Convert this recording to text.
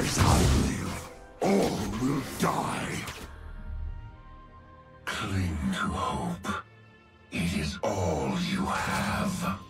As I live, all will die. Cling to hope. It is all you have.